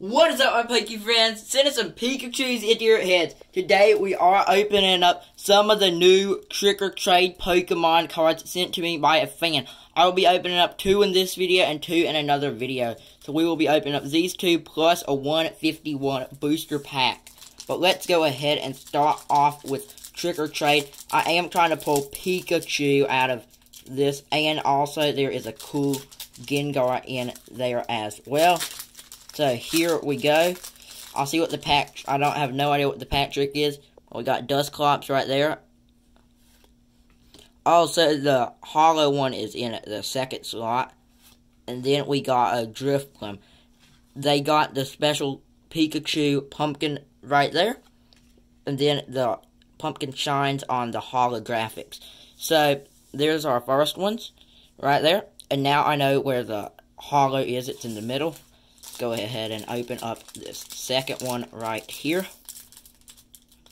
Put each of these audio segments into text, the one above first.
What is up, my Pokey friends? Send us some Pikachus into your heads. Today, we are opening up some of the new Trick or Trade Pokemon cards sent to me by a fan. I will be opening up two in this video and two in another video. So we will be opening up these two plus a 151 booster pack. But let's go ahead and start off with Trick or Trade. I am trying to pull Pikachu out of this. And also, there is a cool Gengar in there as well. So here we go. I'll see what the pack, I don't have no idea what the pack trick is. We got Dusclops right there. Also, the holo one is in the second slot. And then we got a Drifblim. They got the special Pikachu pumpkin right there. And then the pumpkin shines on the holographics. So, there's our first ones right there. And now I know where the holo is. It's in the middle go ahead and open up this second one right here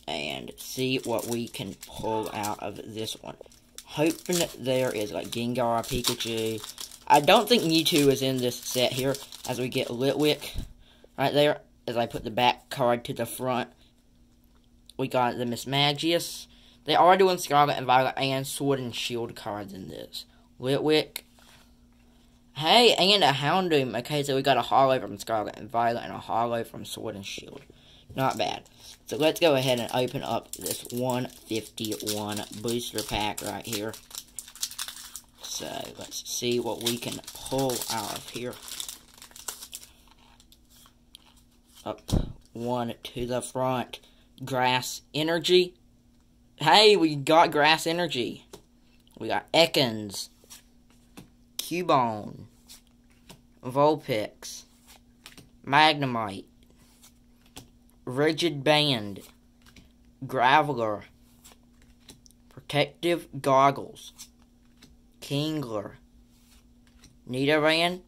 and see what we can pull out of this one. Hoping that there is like Gengar, Pikachu. I don't think Mewtwo is in this set here as we get Litwick right there as I put the back card to the front. We got the Mismagius. They are doing Scarlet and Violet and Sword and Shield cards in this. Litwick, Hey, and a Houndoom. Okay, so we got a holo from Scarlet and Violet and a holo from Sword and Shield. Not bad. So let's go ahead and open up this 151 booster pack right here. So let's see what we can pull out of here. Up one to the front. Grass Energy. Hey, we got Grass Energy. We got Ekans. Cubone, Vulpix, Magnemite, Rigid Band, Graveler, Protective Goggles, Kingler, Nidoran,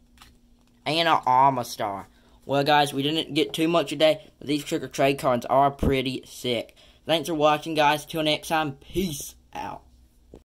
and an Omastar. Well, guys, we didn't get too much today, but these trick or trade cards are pretty sick. Thanks for watching, guys. Till next time, peace out.